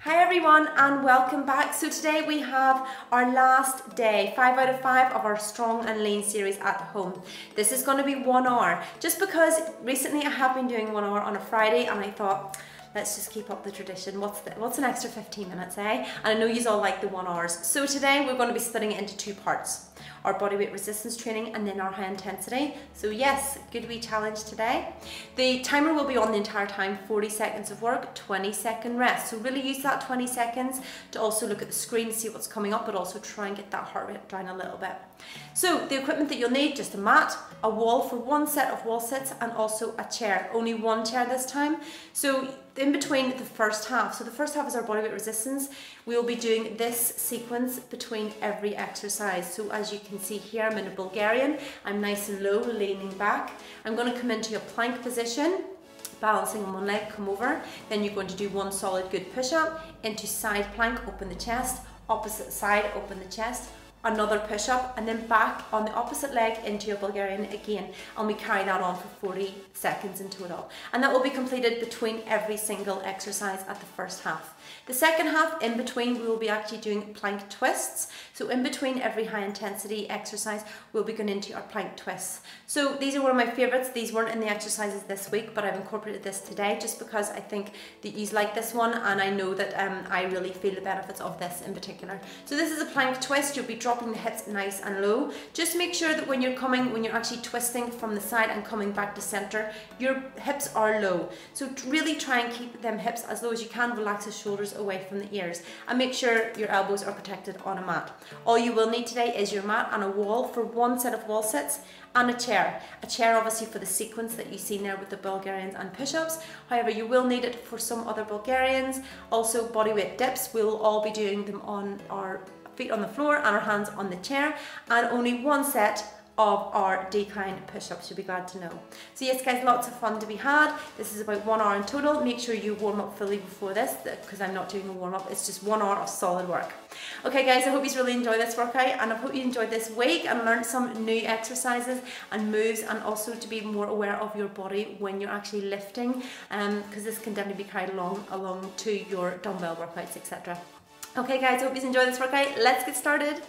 Hi everyone and welcome back. So today we have our last day, 5 out of 5 of our strong and lean series at home. This is going to be 1 hour just because recently I have been doing 1 hour on a Friday and I thought let's just keep up the tradition. What's the, what's an extra 15 minutes, eh? And I know you all like the 1 hours. So today we're going to be splitting it into two parts our body weight resistance training and then our high intensity. So yes, good wee challenge today. The timer will be on the entire time, 40 seconds of work, 20 second rest. So really use that 20 seconds to also look at the screen, see what's coming up, but also try and get that heart rate down a little bit. So the equipment that you'll need, just a mat, a wall for one set of wall sits and also a chair. Only one chair this time. So in between the first half, so the first half is our bodyweight resistance, we will be doing this sequence between every exercise. So as you can see here, I'm in a Bulgarian, I'm nice and low, leaning back. I'm gonna come into a plank position, balancing on one leg, come over. Then you're going to do one solid good push-up, into side plank, open the chest, opposite side, open the chest, another push up and then back on the opposite leg into a Bulgarian again. And we carry that on for 40 seconds in total. And that will be completed between every single exercise at the first half. The second half in between we will be actually doing plank twists so in between every high intensity exercise we'll be going into our plank twists. So these are one of my favourites, these weren't in the exercises this week but I've incorporated this today just because I think that you like this one and I know that um, I really feel the benefits of this in particular. So this is a plank twist, you'll be dropping dropping the hips nice and low. Just make sure that when you're coming, when you're actually twisting from the side and coming back to center, your hips are low. So really try and keep them hips as low as you can. Relax the shoulders away from the ears and make sure your elbows are protected on a mat. All you will need today is your mat and a wall for one set of wall sits and a chair. A chair obviously for the sequence that you see there with the Bulgarians and push-ups. However, you will need it for some other Bulgarians. Also bodyweight dips, we'll all be doing them on our feet on the floor and our hands on the chair and only one set of our decline push-ups, you'll be glad to know. So yes guys, lots of fun to be had. This is about one hour in total. Make sure you warm up fully before this because I'm not doing a warm up. It's just one hour of solid work. Okay guys, I hope you really enjoy this workout and I hope you enjoyed this week and learned some new exercises and moves and also to be more aware of your body when you're actually lifting because um, this can definitely be carried along, along to your dumbbell workouts, etc. Okay guys, I hope you enjoy this workout. Let's get started.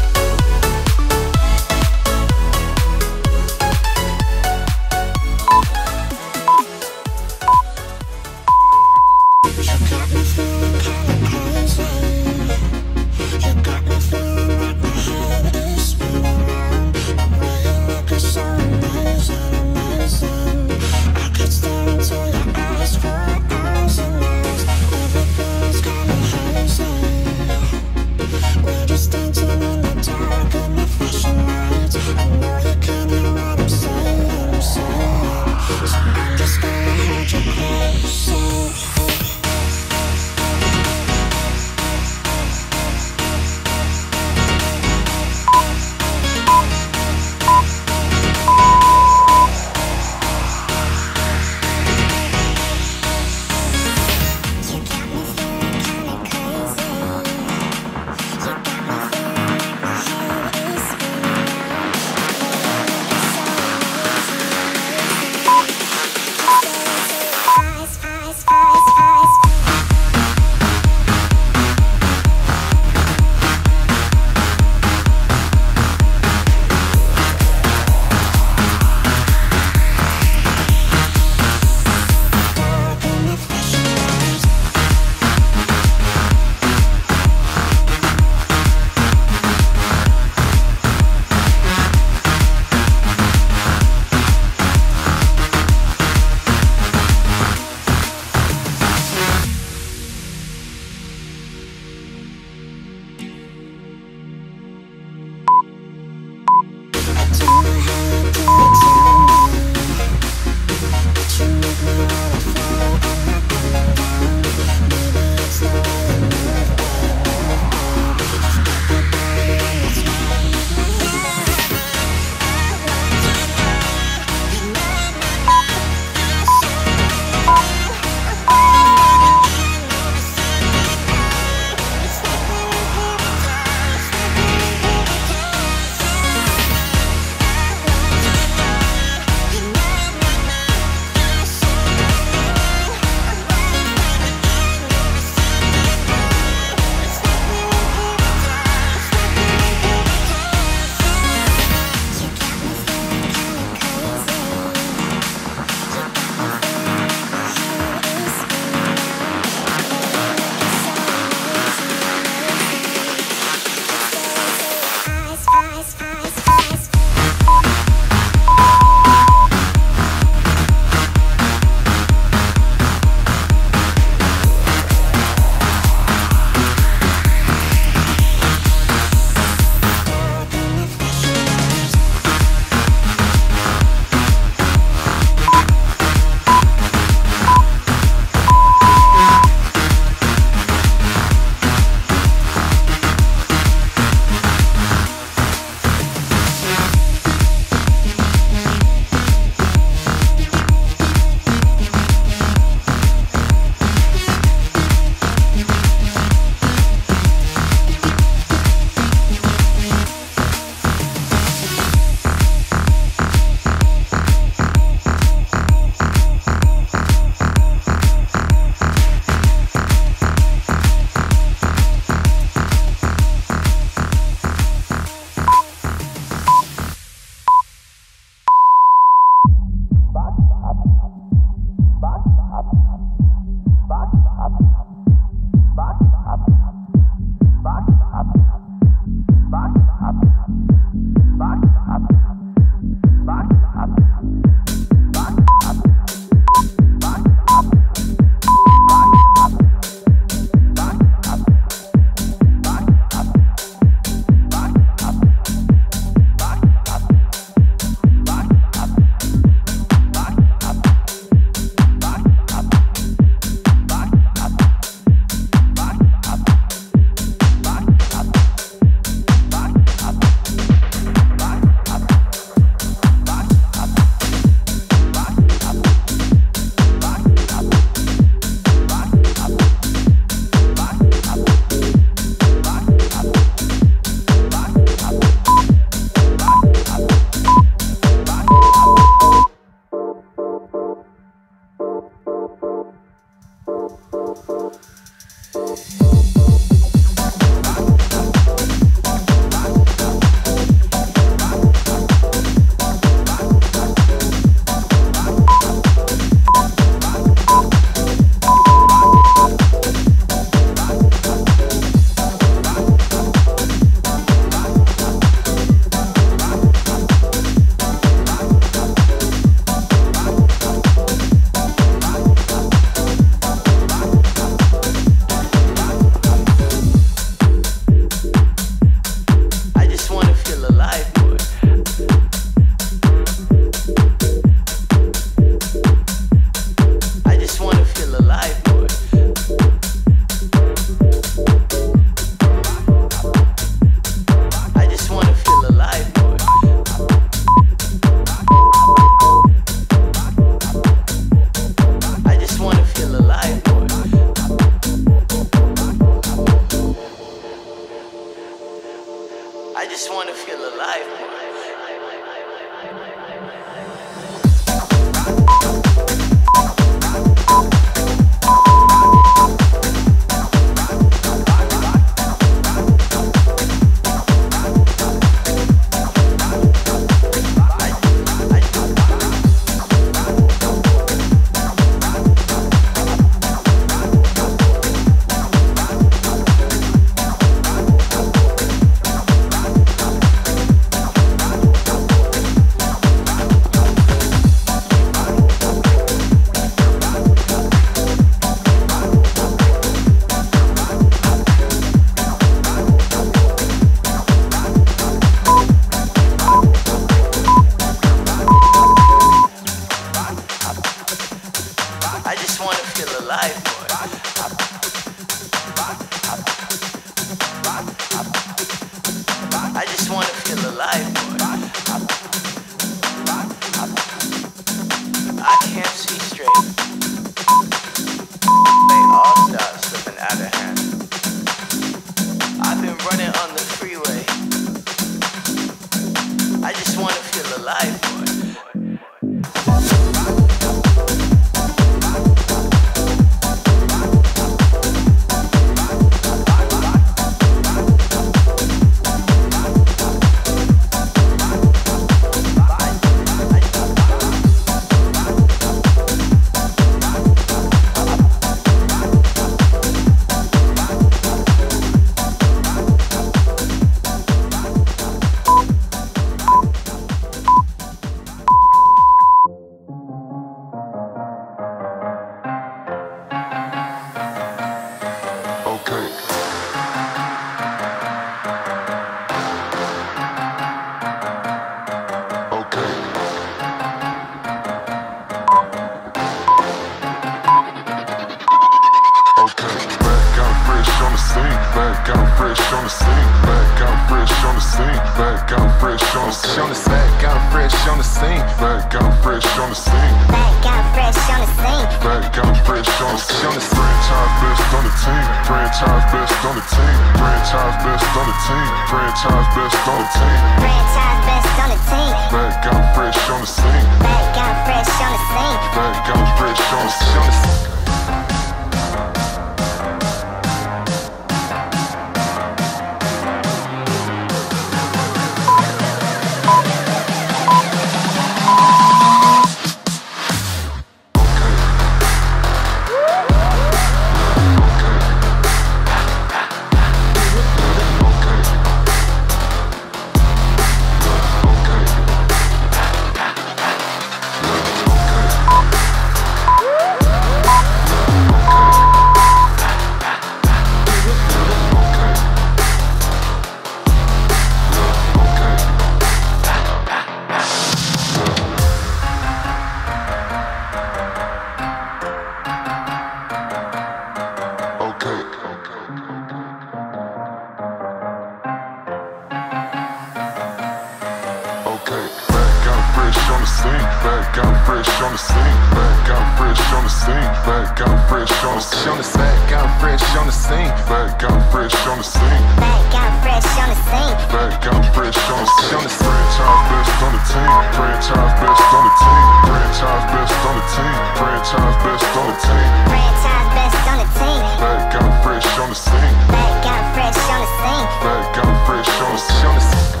Okay, back out fresh on the scene, back out fresh on the scene, back out fresh on the scene, back out fresh on the scene, back out fresh on the scene, back out fresh on the scene, Back out fresh on the scene. back out fresh on the scene. Franchise best on the team, franchise best on the team, franchise best on the team, franchise best on the team, Franchise best on the team. back out fresh on the scene, Back out fresh on the scene. back out fresh on the scene.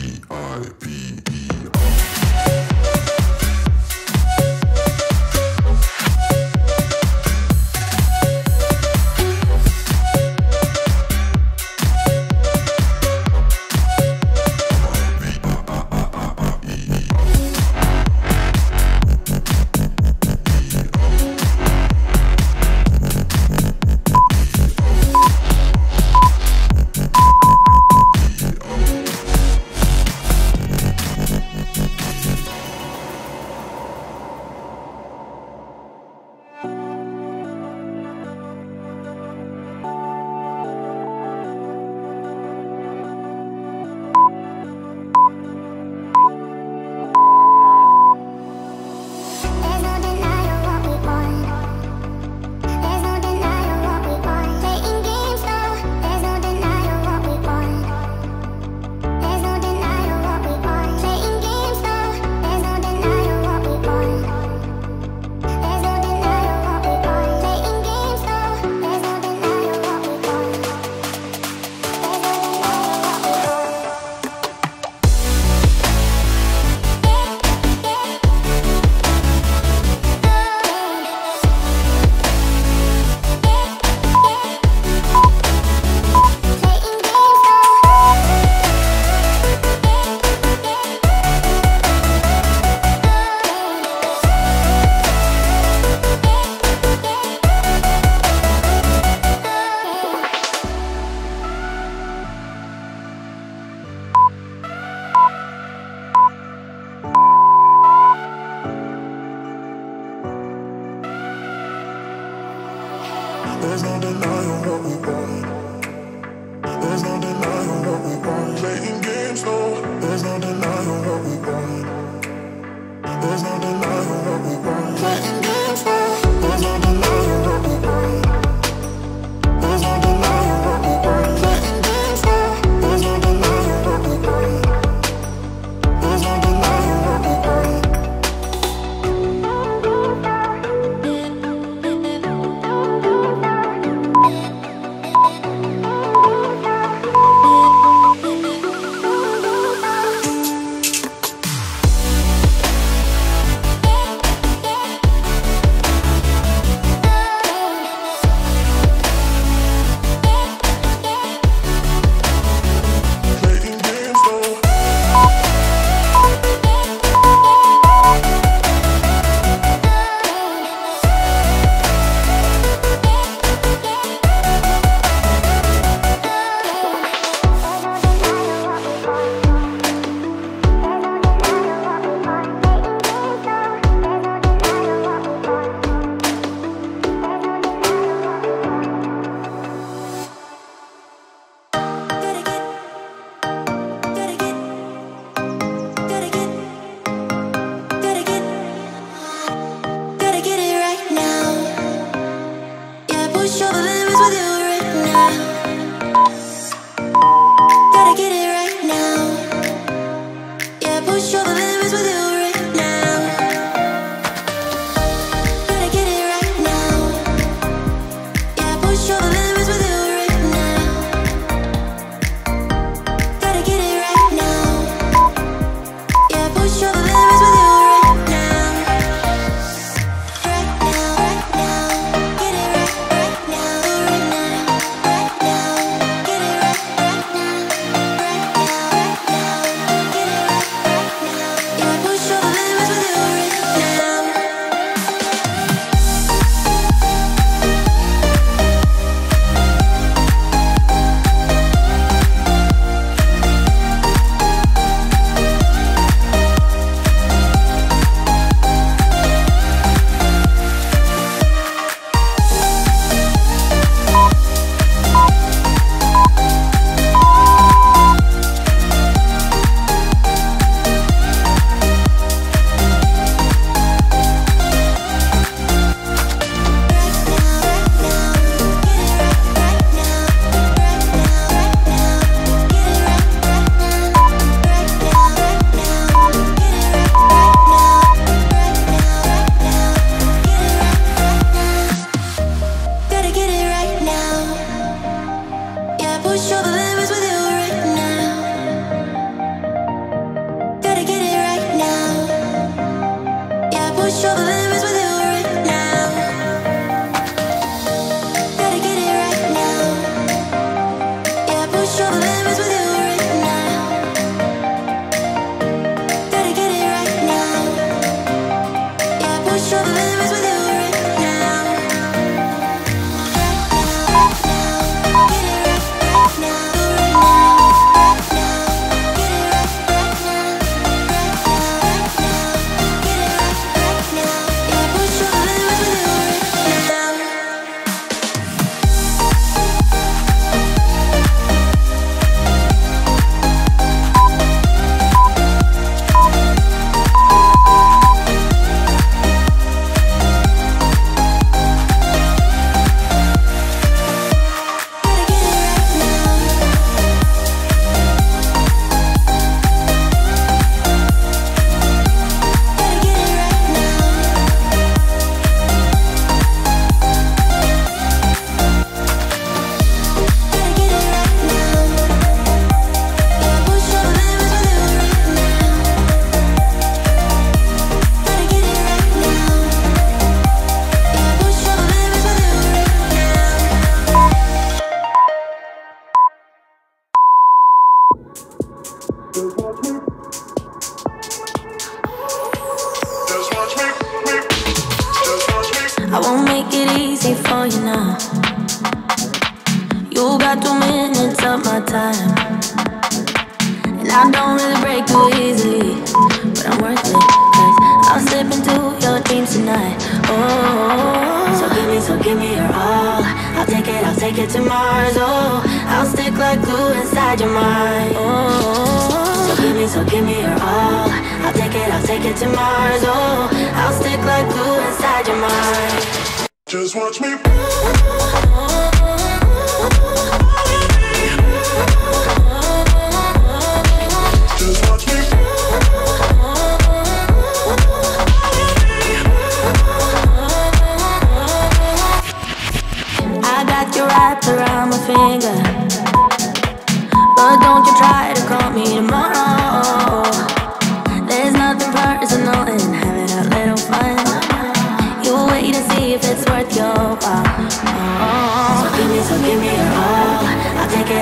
I'm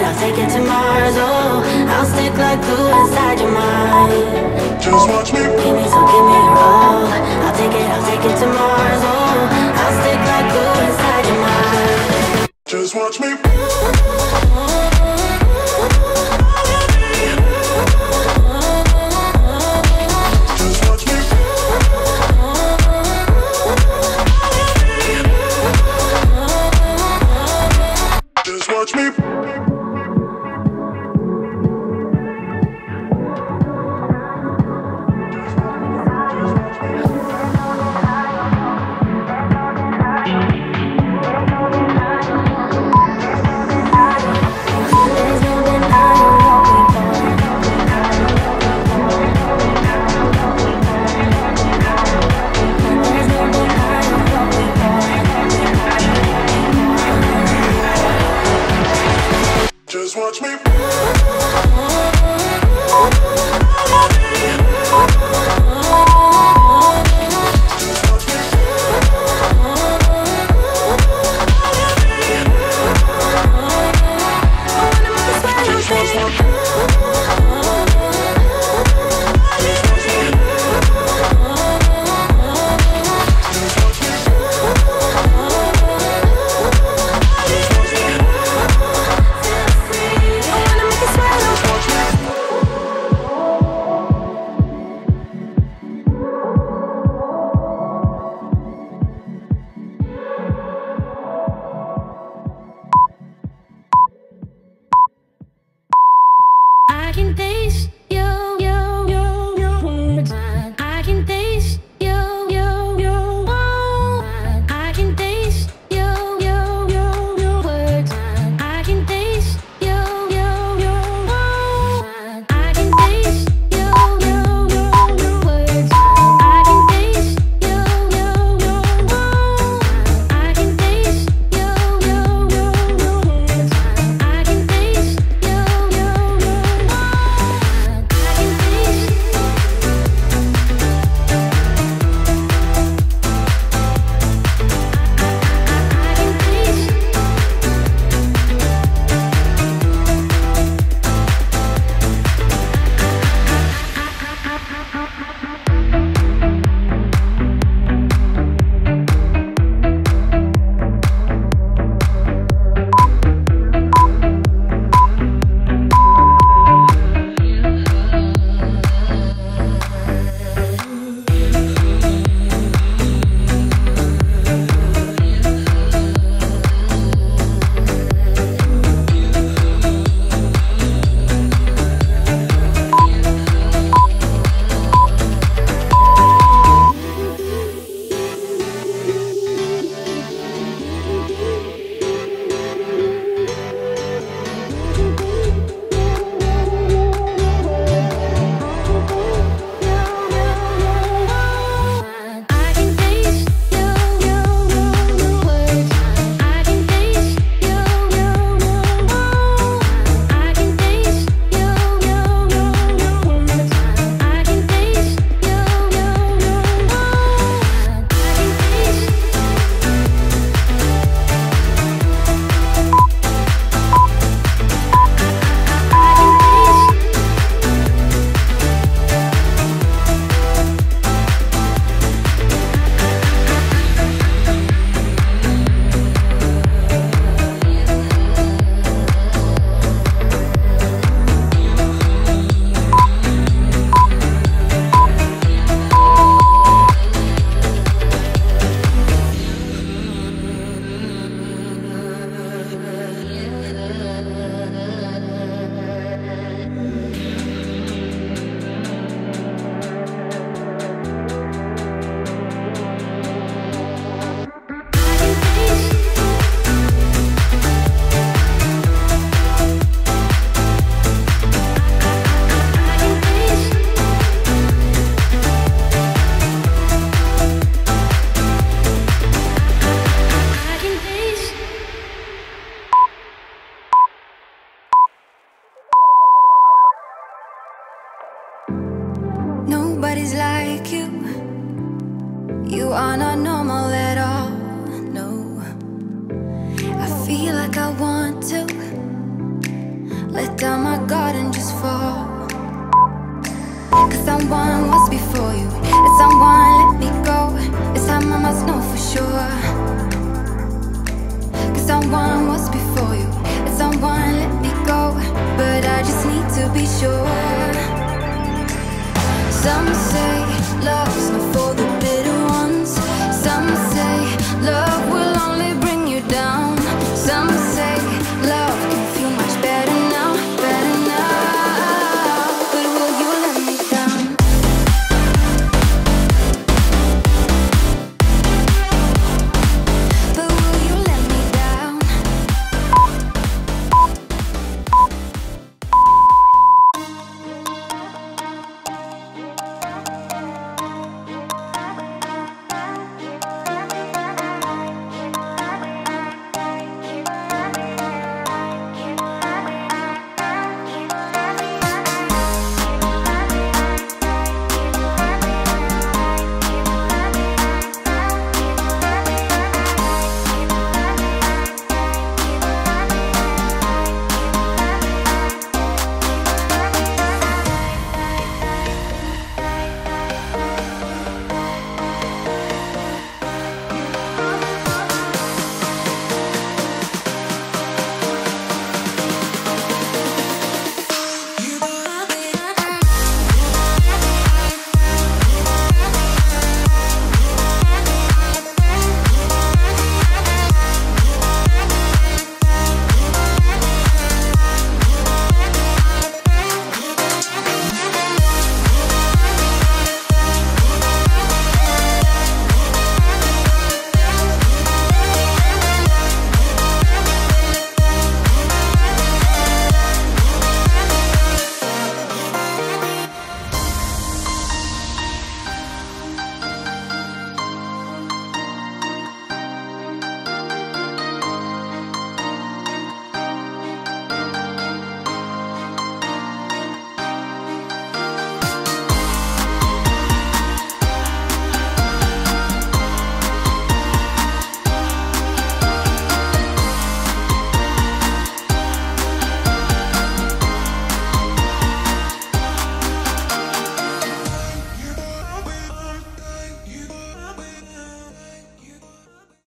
I'll take it to Mars, oh I'll stick like glue inside your mind. Just watch me. Give me, so give me your all. I'll take it, I'll take it to Mars, oh I'll stick like glue inside your mind. Just watch me.